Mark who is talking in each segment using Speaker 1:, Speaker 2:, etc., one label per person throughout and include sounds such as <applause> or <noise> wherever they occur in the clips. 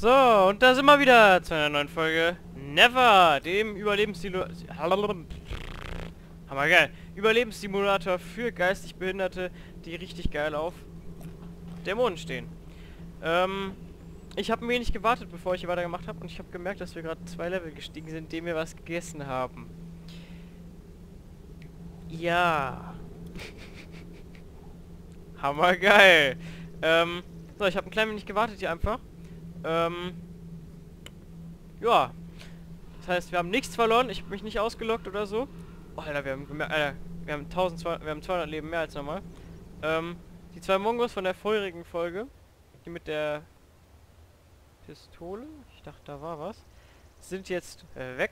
Speaker 1: So, und da sind wir wieder zu einer neuen Folge Never, dem Überlebenssimulator... Hammer geil. Überlebenssimulator für geistig Behinderte, die richtig geil auf Dämonen stehen. Ähm, ich habe ein wenig gewartet, bevor ich hier weitergemacht habe und ich habe gemerkt, dass wir gerade zwei Level gestiegen sind, indem wir was gegessen haben. Ja. <laughs> Hammer geil. Ähm, so, ich habe ein klein wenig gewartet hier einfach. Ähm, ja. Das heißt, wir haben nichts verloren. Ich habe mich nicht ausgelockt oder so. Oh, Alter, wir haben Alter, wir haben 1200, wir haben 200 Leben mehr als normal. Ähm, die zwei Mongos von der vorherigen Folge, die mit der Pistole, ich dachte, da war was, sind jetzt äh,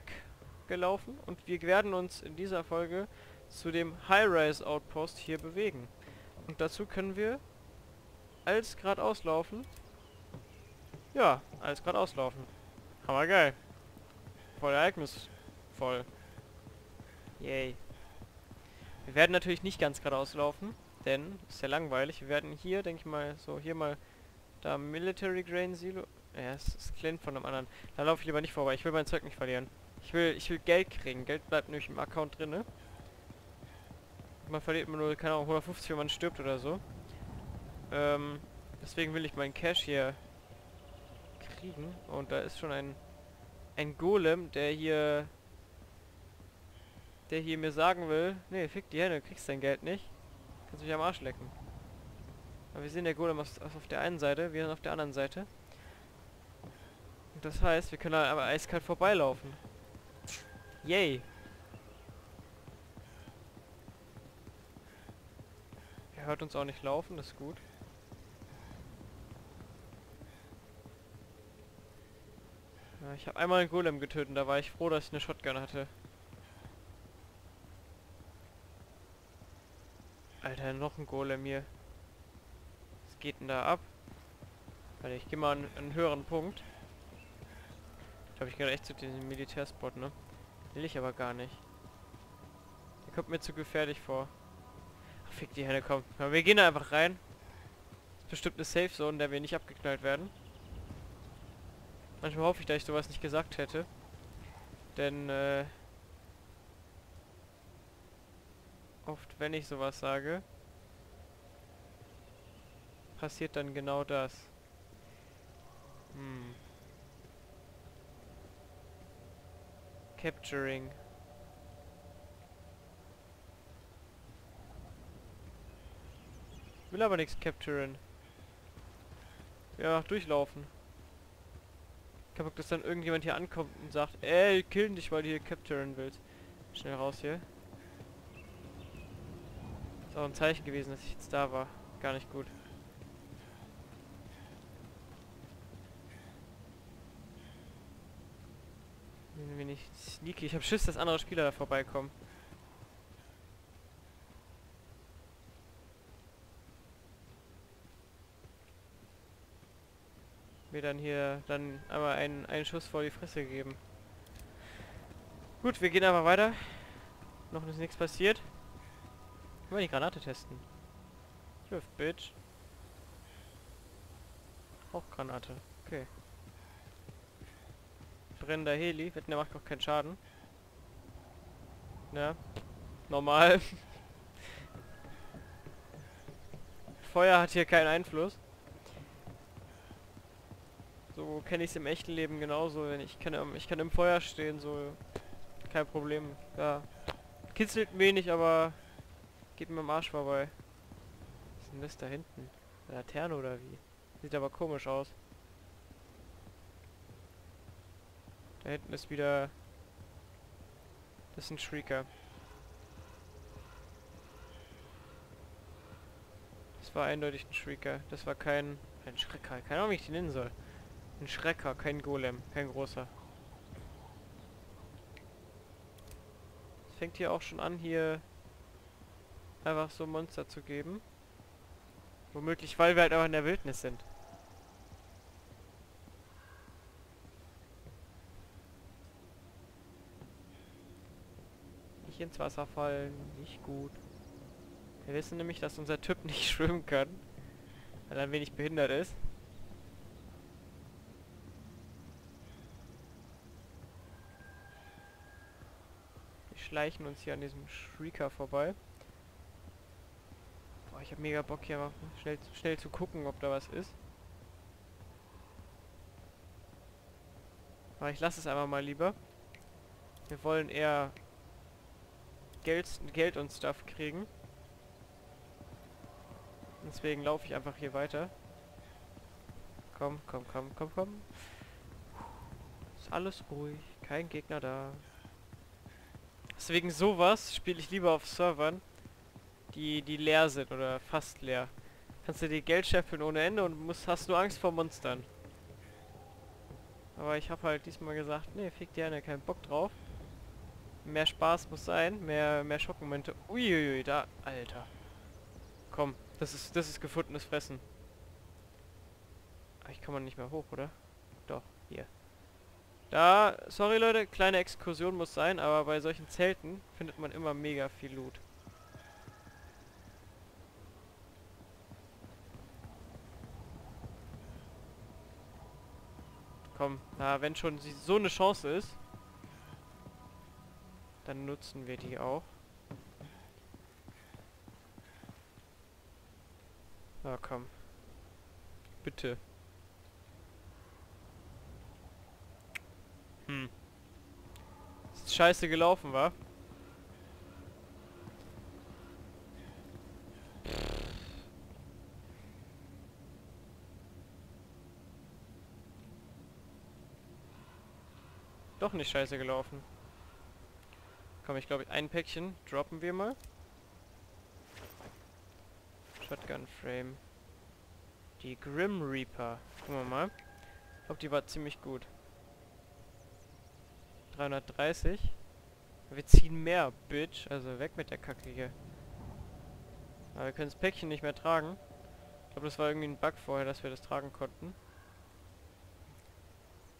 Speaker 1: weggelaufen und wir werden uns in dieser Folge zu dem High-Rise Outpost hier bewegen. Und dazu können wir alles geradeaus laufen. Ja, alles geradeaus laufen. Hammer geil. Voll ereignisvoll. Yay. Wir werden natürlich nicht ganz geradeaus laufen, denn ist ja langweilig. Wir werden hier, denke ich mal, so hier mal da Military Grain Silo. Ja, es ist klein von einem anderen. Da laufe ich lieber nicht vorbei. Ich will mein Zeug nicht verlieren. Ich will, ich will Geld kriegen. Geld bleibt nämlich im Account drin, ne? Man verliert nur, keine Ahnung, 150, wenn man stirbt oder so. Ähm, deswegen will ich meinen Cash hier kriegen. Und da ist schon ein, ein Golem, der hier der hier mir sagen will, nee, fick die Hände, kriegst dein Geld nicht. Kannst mich am Arsch lecken. Aber wir sehen der Golem auf, auf der einen Seite, wir sind auf der anderen Seite. Und das heißt, wir können aber eiskalt vorbeilaufen. Yay. Er hört uns auch nicht laufen, das ist gut. Ich habe einmal einen Golem getötet, da war ich froh, dass ich eine Shotgun hatte. Alter, noch ein Golem hier. Was geht denn da ab? Warte, ich gehe mal an, einen höheren Punkt. Ich glaube, ich gehe echt zu diesem Militärspot, ne? Will ich aber gar nicht. Der kommt mir zu gefährlich vor. Ach, fick die Hände, komm. Ja, wir gehen da einfach rein. Das ist bestimmt eine Safe Zone, in der wir nicht abgeknallt werden. Manchmal hoffe ich, dass ich sowas nicht gesagt hätte. Denn, äh... Oft, wenn ich sowas sage, passiert dann genau das. Hm. Capturing. Will aber nichts capturen. Ja, durchlaufen. Hab dass dann irgendjemand hier ankommt und sagt, ey, kill dich, weil du hier capturen willst. Schnell raus hier. Ist auch ein Zeichen gewesen, dass ich jetzt da war. Gar nicht gut. Bin ich sneaky. Ich hab Schiss, dass andere Spieler da vorbeikommen. Mir dann hier dann einmal einen, einen Schuss vor die Fresse geben. Gut, wir gehen einfach weiter. Noch ist nichts passiert. Mal die Granate testen. Ich wirf, Bitch. Auch Granate. Okay. Brennender Heli. Der macht auch keinen Schaden. Ja. Normal. <laughs> Feuer hat hier keinen Einfluss. So kenne ich es im echten Leben genauso. Ich kann, ich kann im Feuer stehen, so kein Problem. Ja. Kitzelt wenig, aber Geht mir am Arsch vorbei. Was ist denn das da hinten? Eine Laterne oder wie? Sieht aber komisch aus. Da hinten ist wieder... Das ist ein Shrieker. Das war eindeutig ein Shrieker. Das war kein... Ein Schrecker. Keine Ahnung, wie ich den nennen soll. Ein Schrecker, kein Golem. Kein großer. Es fängt hier auch schon an, hier einfach so Monster zu geben. Womöglich, weil wir halt auch in der Wildnis sind. Nicht ins Wasser fallen, nicht gut. Wir wissen nämlich, dass unser Typ <laughs> nicht schwimmen kann. Weil er ein wenig behindert ist. Schleichen uns hier an diesem Shrieker vorbei. Boah, ich habe mega Bock hier mal schnell, schnell zu gucken, ob da was ist. Aber ich lasse es einfach mal lieber. Wir wollen eher Geld, Geld und Stuff kriegen. Deswegen laufe ich einfach hier weiter. Komm, komm, komm, komm, komm. Ist alles ruhig. Kein Gegner da. Deswegen sowas spiele ich lieber auf Servern, die, die leer sind oder fast leer. Kannst du dir Geld scheffeln ohne Ende und musst, hast nur Angst vor Monstern. Aber ich habe halt diesmal gesagt, nee, fick gerne, keinen Bock drauf. Mehr Spaß muss sein, mehr, mehr Schockmomente. Uiuiui, da, Alter. Komm, das ist, das ist gefundenes Fressen. Ich kann man nicht mehr hoch, oder? Doch, hier. Da, sorry Leute, kleine Exkursion muss sein, aber bei solchen Zelten findet man immer mega viel Loot. Komm, na, wenn schon so eine Chance ist, dann nutzen wir die auch. Na komm. Bitte. Hm. Ist scheiße gelaufen, war? Doch nicht scheiße gelaufen. Komm, ich glaube, ein Päckchen droppen wir mal. Shotgun Frame. Die Grim Reaper. Gucken wir mal. Ich glaube, die war ziemlich gut. 330. Wir ziehen mehr, Bitch. Also weg mit der Kacke hier. Aber wir können das Päckchen nicht mehr tragen. Ich glaube, das war irgendwie ein Bug vorher, dass wir das tragen konnten.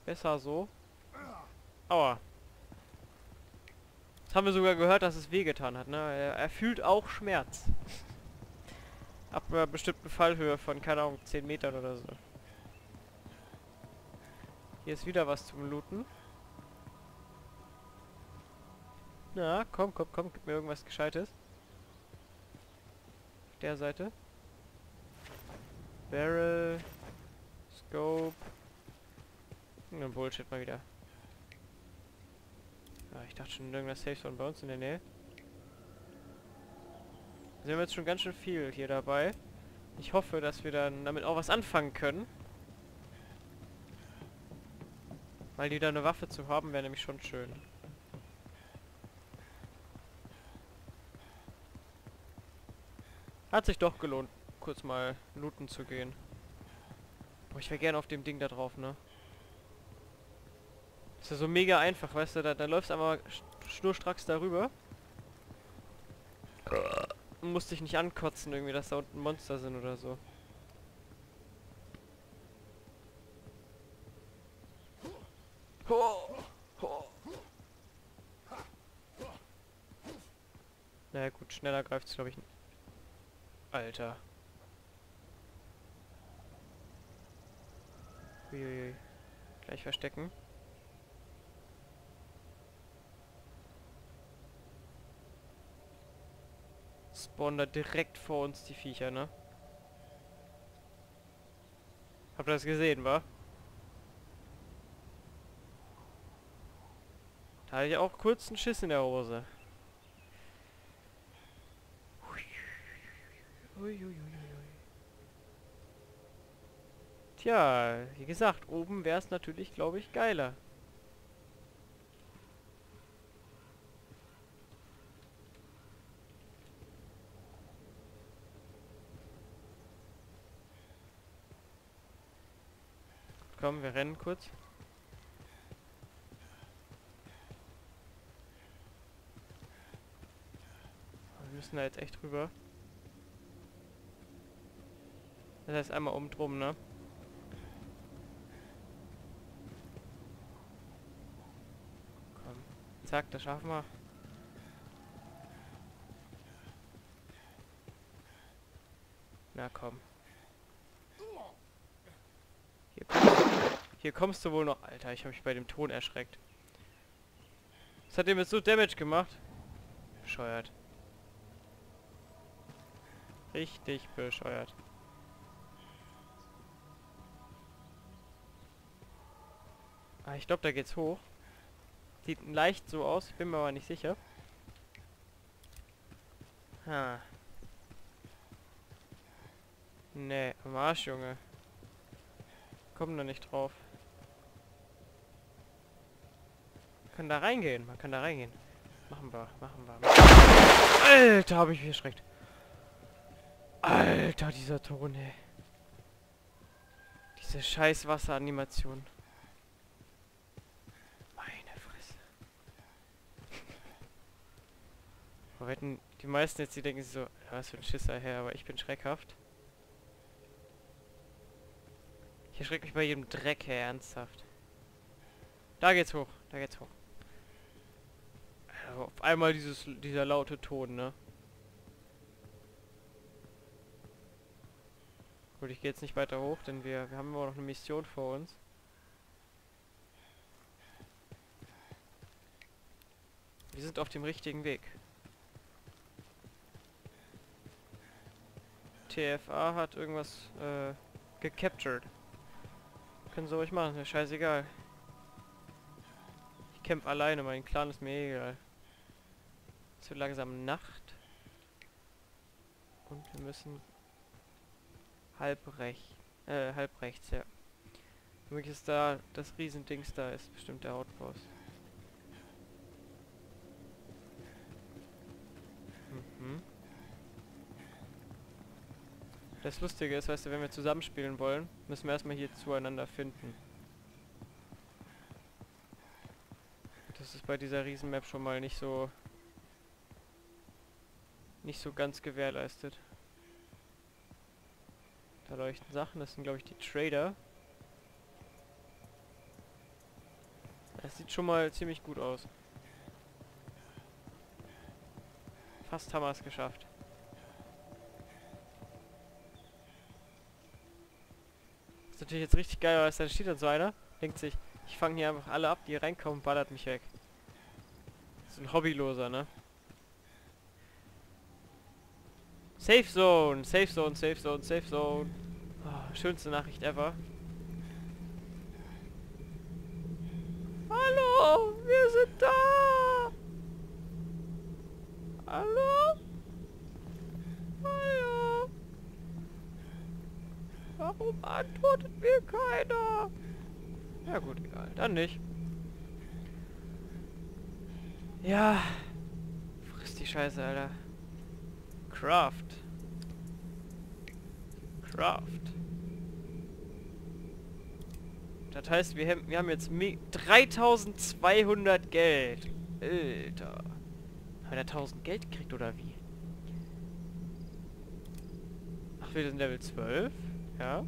Speaker 1: Besser so. Aua. Jetzt haben wir sogar gehört, dass es wehgetan hat, ne? Er, er fühlt auch Schmerz. <laughs> Ab einer bestimmten Fallhöhe von, keine Ahnung, 10 Metern oder so. Hier ist wieder was zum Looten. Na, komm, komm, komm, gib mir irgendwas Gescheites. Auf der Seite. Barrel. Scope. Irgendein Bullshit mal wieder. Ja, ich dachte schon, irgendwas Safe Zone bei uns in der Nähe. Wir haben jetzt schon ganz schön viel hier dabei. Ich hoffe, dass wir dann damit auch was anfangen können. Weil die da eine Waffe zu haben, wäre nämlich schon schön. Hat sich doch gelohnt, kurz mal looten zu gehen. Boah, ich wäre gerne auf dem Ding da drauf, ne? Ist ja so mega einfach, weißt du, da, da läufst einmal schnurstracks darüber. Und musst dich nicht ankotzen irgendwie, dass da unten Monster sind oder so. Naja gut, schneller greift es glaube ich nicht. Alter. Uiuiui. Gleich verstecken. spawnen da direkt vor uns die Viecher, ne? Habt ihr das gesehen, wa? Da hatte ich auch kurz einen Schiss in der Hose. Tja, wie gesagt, oben wäre es natürlich, glaube ich, geiler. Komm, wir rennen kurz. Wir müssen da jetzt echt rüber. Das heißt einmal um drum, ne? Komm. Zack, das schaffen wir. Na komm. Hier kommst du wohl noch... Alter, ich habe mich bei dem Ton erschreckt. Das hat dem jetzt so Damage gemacht. Bescheuert. Richtig bescheuert. Ah, ich glaube, da geht's hoch. Sieht leicht so aus, ich bin mir aber nicht sicher. Ha. Nee, am Arsch, Junge. Komm da nicht drauf. Man kann da reingehen, man kann da reingehen. Machen wir, machen wir. Alter, habe ich mich erschreckt. Alter, dieser Ton, ey. Diese scheiß Wasseranimation. Meine Fresse. Aber wetten, die meisten jetzt, die denken sich so, was für ein Schisser her, aber ich bin schreckhaft. Ich erschrecke mich bei jedem Dreck her, ernsthaft. Da geht's hoch, da geht's hoch. Also auf einmal dieses, dieser laute Ton, ne? Gut, ich gehe jetzt nicht weiter hoch, denn wir, wir haben immer noch eine Mission vor uns. Wir sind auf dem richtigen Weg. TFA hat irgendwas äh, gecaptured. Können sie ruhig machen, ist scheißegal. Ich kämpfe alleine, mein Clan ist mir egal. Es wird langsam Nacht. Und wir müssen halb rechts. Äh, halb rechts, ja. Ist da das Riesendings da, ist bestimmt der Outpost. Mhm. Das Lustige ist, weißt du, wenn wir zusammenspielen wollen, müssen wir erstmal hier zueinander finden. Das ist bei dieser Riesenmap schon mal nicht so nicht so ganz gewährleistet. Da leuchten Sachen, das sind glaube ich die Trader. Das sieht schon mal ziemlich gut aus. Fast haben wir es geschafft. Das ist natürlich jetzt richtig geil, weil da steht dann so einer, denkt sich, ich fange hier einfach alle ab, die reinkommen, ballert mich weg. So ein Hobbyloser, ne? Safe Zone, Safe Zone, Safe Zone, Safe Zone. Oh, schönste Nachricht ever. Hallo, wir sind da. Hallo? Hallo? Warum antwortet mir keiner? Ja gut, egal, dann nicht. Ja. Friss die Scheiße, Alter. Craft. Craft. Das heißt, wir haben, wir haben jetzt 3200 Geld. Alter. Haben wir da 1000 Geld gekriegt oder wie? Ach, wir sind Level 12. Ja.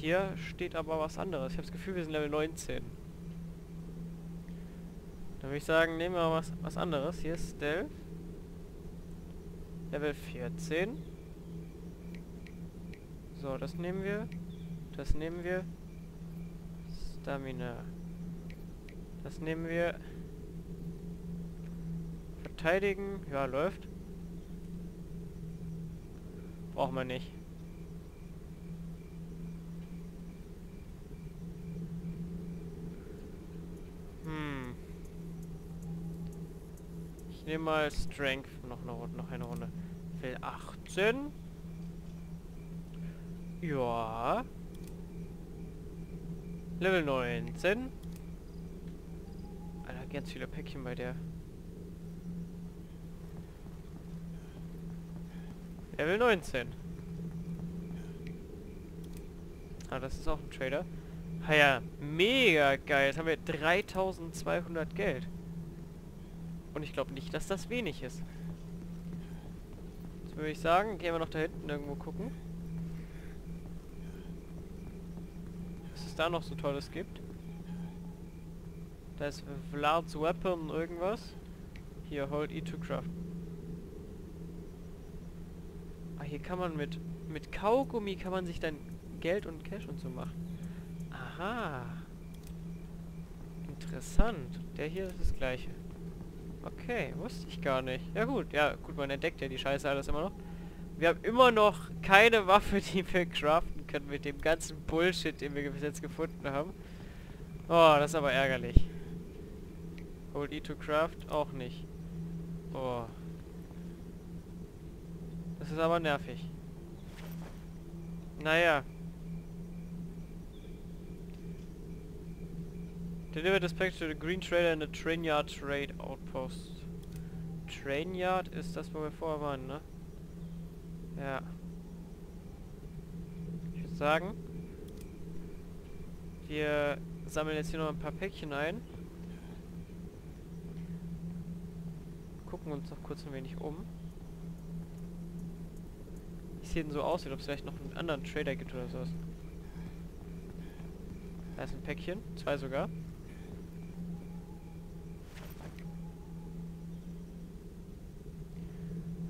Speaker 1: Hier steht aber was anderes. Ich habe das Gefühl, wir sind Level 19. Dann würde ich sagen, nehmen wir was, was anderes. Hier ist Stealth. Level 14. So, das nehmen wir. Das nehmen wir. Stamina. Das nehmen wir. Verteidigen. Ja, läuft. Brauchen wir nicht. Nehme mal Strength noch eine Runde, noch eine Runde. Will 18. Ja. Level 19. Alter, ganz viele Päckchen bei der. Level 19. Ah, das ist auch ein Trader. Ah ja, mega geil. Jetzt haben wir 3200 Geld. Und ich glaube nicht, dass das wenig ist. Jetzt würde ich sagen, gehen wir noch da hinten irgendwo gucken. Was es da noch so Tolles gibt. Da ist Vlad's Weapon irgendwas. Hier, Hold E to Craft. Ah, hier kann man mit, mit Kaugummi kann man sich dann Geld und Cash und so machen. Aha. Interessant. Der hier ist das gleiche. Okay, wusste ich gar nicht. Ja gut, ja gut, man entdeckt ja die Scheiße alles immer noch. Wir haben immer noch keine Waffe, <laughs> die wir craften können mit dem ganzen Bullshit, den wir bis jetzt gefunden haben. Oh, das ist aber ärgerlich. Hold E to Craft auch nicht. Oh. Das ist aber nervig. Naja. Deliver this package to the Green Trader in the Train Yard Trade Outpost. Train Yard ist das, wo wir vorher waren, ne? Ja. Ich würde sagen, wir sammeln jetzt hier noch ein paar Päckchen ein. Gucken uns noch kurz ein wenig um. Wie sieht denn so aus, als ob es vielleicht noch einen anderen Trader gibt oder sowas. Da ist ein Päckchen, zwei sogar.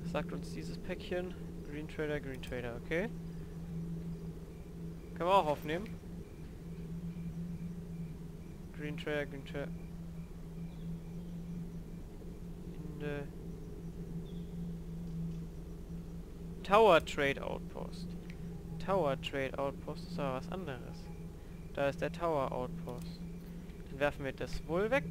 Speaker 1: Was sagt uns dieses Päckchen? Green Trader, Green Trader, okay. Können wir auch aufnehmen. Green Trader, Green Trader. In the Tower Trade Outpost. Tower Trade Outpost ist aber was anderes. Da ist der Tower Outpost. Dann werfen wir das wohl weg.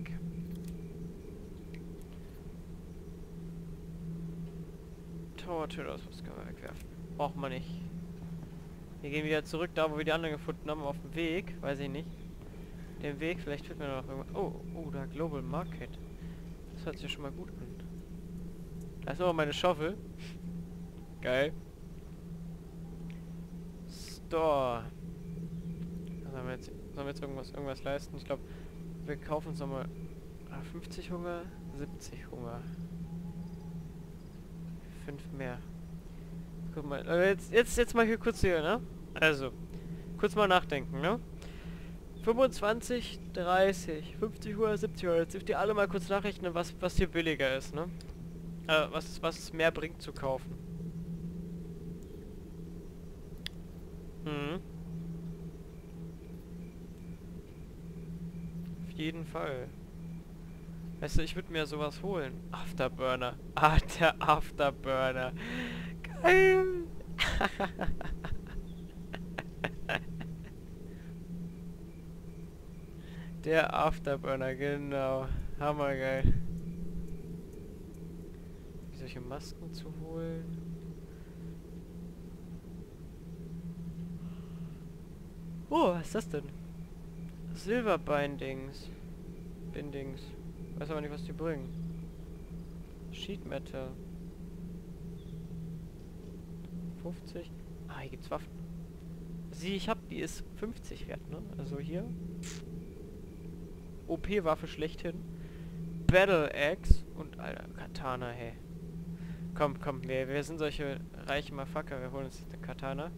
Speaker 1: Trade Outpost können wir wegwerfen. Braucht man nicht. Wir gehen wieder zurück, da wo wir die anderen gefunden haben, auf dem Weg. Weiß ich nicht. Den Weg, vielleicht finden wir noch irgendwas. Oh, oh, da Global Market. Das hört sich schon mal gut an. Da ist aber meine Schaufel. Geil. Store. Sollen wir jetzt, sollen wir jetzt irgendwas, irgendwas leisten? Ich glaube, wir kaufen uns nochmal 50 Hunger, 70 Hunger. 5 mehr. Guck mal, jetzt, jetzt, jetzt mal hier kurz hier, ne? Also, kurz mal nachdenken, ne? 25, 30, 50 Uhr, 70 Uhr. Jetzt dürft ihr alle mal kurz nachrechnen, was, was hier billiger ist, ne? Äh, was, was es mehr bringt zu kaufen. Mhm. Auf jeden Fall. Weißt du, ich würde mir sowas holen. Afterburner. <laughs> Ah, der Afterburner. Geil. <laughs> der Afterburner, genau. Hammergeil. Solche Masken zu holen. Oh, was ist das denn? Silberbindings. Bindings. Weiß aber nicht, was die bringen. Sheet Metal. 50. Ah, hier gibt's Waffen. Sie, ich hab, die ist 50 wert, ne? Also hier. OP-Waffe schlechthin. Battle Axe und alter Katana, hey. Komm, komm, wir, wir sind solche reiche Motherfucker. Wir holen uns eine Katana.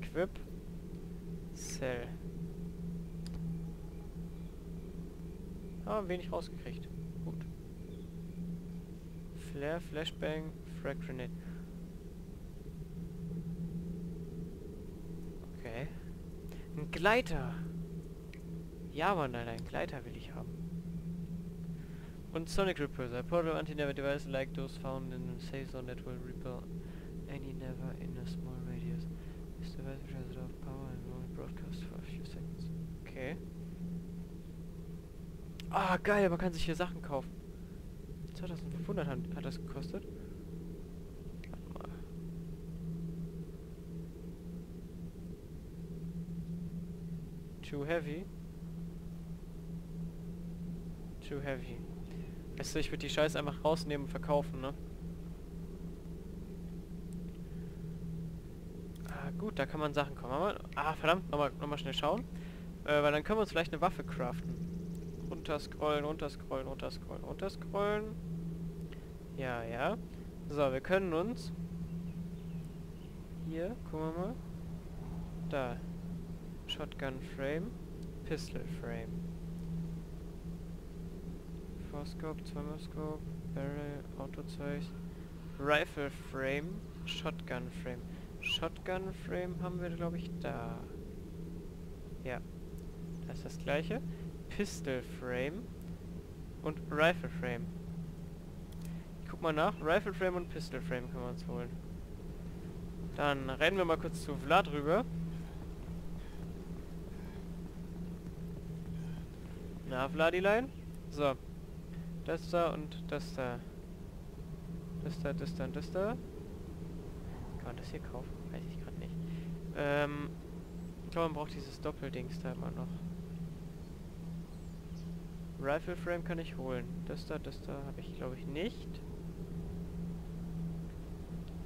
Speaker 1: Equip. Cell. Haben wenig rausgekriegt. Gut. Flare, Flashbang, Frag Grenade. Okay. Ein Gleiter. Ja, Mann, Alter, ein Gleiter will ich haben. Und Sonic Repulsor. A portable anti-never device like those found in the safe zone that will repel any never in a small Ah, geil, man kann sich hier Sachen kaufen. 2500 hat, hat das gekostet. Too heavy. Too heavy. Weißt du, ich würde die Scheiße einfach rausnehmen und verkaufen, ne? Ah, gut, da kann man Sachen kaufen. Ah, verdammt, nochmal noch mal schnell schauen. Äh, weil dann können wir uns vielleicht eine Waffe craften. Runterscrollen, runterscrollen, runterscrollen, runterscrollen. Ja, ja. So, wir können uns... Hier, gucken wir mal. Da. Shotgun Frame. Pistol Frame. Four-Scope, Zweimal-Scope, Barrel, Autozeug. Rifle Frame, Shotgun Frame. Shotgun Frame haben wir, glaube ich, da. Ja. Das ist das gleiche. Pistol Frame und Rifle Frame. Ich guck mal nach. Rifle Frame und Pistol Frame können wir uns holen. Dann rennen wir mal kurz zu Vlad rüber. Na, Vladilein? So. Das da und das da. Das da, das da und das da. Kann man das hier kaufen? Weiß ich gerade nicht. Ähm, ich glaube, man braucht dieses Doppeldings da immer noch. Rifle Frame kann ich holen. Das da, das da habe ich glaube ich nicht.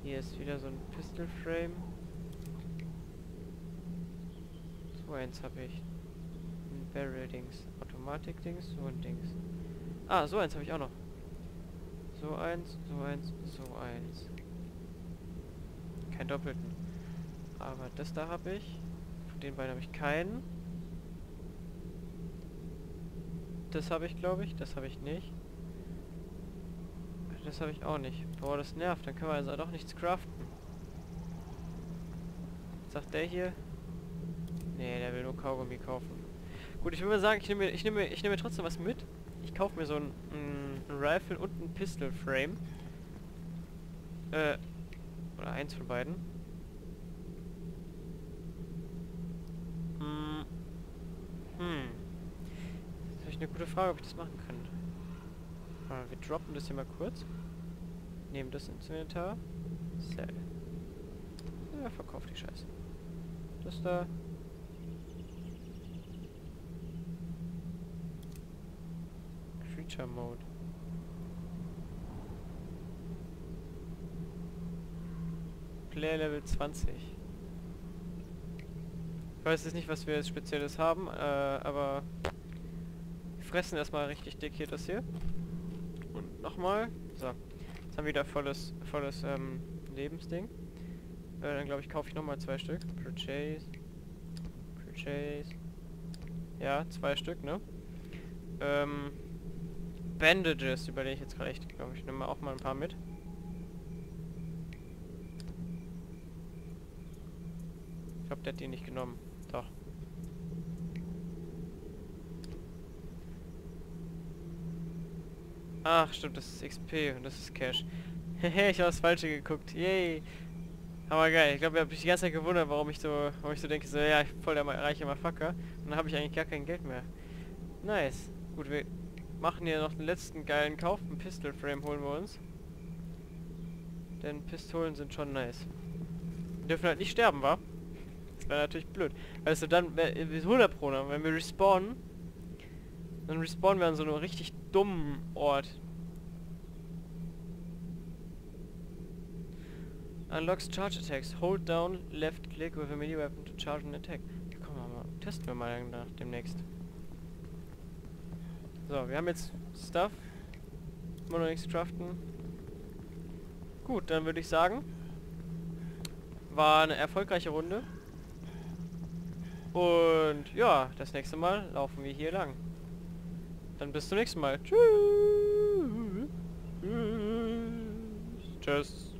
Speaker 1: Hier ist wieder so ein Pistol Frame. So eins habe ich. Ein Barrel Dings. Automatik Dings, so ein Dings. Ah, so eins habe ich auch noch. So eins, so eins, so eins. Kein Doppelten. Aber das da habe ich. Von den beiden habe ich keinen. Das habe ich, glaube ich. Das habe ich nicht. Das habe ich auch nicht. Boah, das nervt. Dann können wir also doch nichts craften. sagt der hier? Nee, der will nur Kaugummi kaufen. Gut, ich würde mal sagen, ich nehme ich nehme ich nehme trotzdem was mit. Ich kaufe mir so ein, ein, Rifle und ein Pistol Frame. Äh, oder eins von beiden. Hm. Hm ich eine gute Frage, ob ich das machen kann. Wir droppen das hier mal kurz. Nehmen das ins Inventar. Sell. Ja, verkauft die Scheiße. Das da. Creature Mode. Player Level 20. Ich weiß jetzt nicht, was wir jetzt Spezielles haben, äh, aber fressen erstmal richtig dick hier das hier. Und nochmal. So. Jetzt haben wir wieder volles, volles ähm, Lebensding. Äh, dann glaube ich kaufe ich nochmal zwei Stück. Purchase. Purchase. Ja, zwei Stück, ne? Ähm, Bandages überlege ich jetzt gerade echt, glaube ich. Nehme auch mal ein paar mit. Ich glaube, der hat die nicht genommen. Doch. Ach, stimmt, das ist XP und das ist Cash. Hehe, <laughs> ich habe das Falsche geguckt. Yay. Aber geil. Ich glaube, ich habe mich die ganze Zeit gewundert, warum ich so, warum ich so denke, so, ja, ich bin voll der reiche Motherfucker. Und dann habe ich eigentlich gar kein Geld mehr. Nice. Gut, wir machen hier noch den letzten geilen Kauf. Ein Pistol Frame holen wir uns. Denn Pistolen sind schon nice. Wir dürfen halt nicht sterben, wa? Das wäre natürlich blöd. Also dann, wir 100 Pro, wenn wir respawnen, dann respawnen wir an so einem richtig dummen Ort. Unlocks charge attacks. Hold down left click with a melee weapon to charge an attack. Ja, komm mal, testen wir mal nach demnächst. So, wir haben jetzt Stuff. Immer noch nichts craften. Gut, dann würde ich sagen, war eine erfolgreiche Runde. Und ja, das nächste Mal laufen wir hier lang. Dann bis zum nächsten Mal. Tschüss. Tschüss.